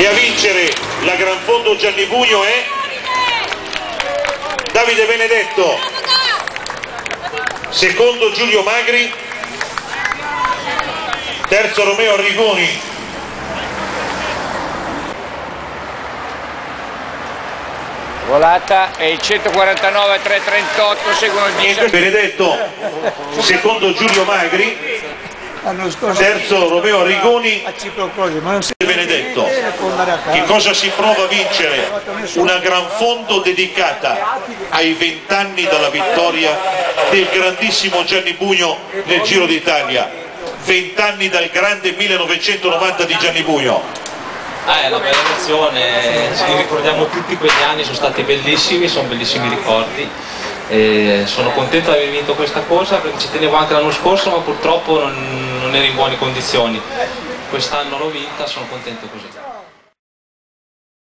e a vincere la Gran Fondo Gianni Bugno è Davide Benedetto. Secondo Giulio Magri. Terzo Romeo Arrigoni. Volata e il 149 338 seguono il 10. Benedetto. Secondo Giulio Magri terzo Romeo Arrigoni Benedetto. che cosa si prova a vincere? una gran fondo dedicata ai vent'anni dalla vittoria del grandissimo Gianni Bugno nel Giro d'Italia. Vent'anni dal grande 1990 di Gianni Bugno. Ah, è una bella emozione, ci ricordiamo tutti quegli anni, sono stati bellissimi, sono bellissimi ricordi. E sono contento di aver vinto questa cosa perché ci tenevo anche l'anno scorso ma purtroppo non, non ero in buone condizioni. Quest'anno l'ho vinta, sono contento così.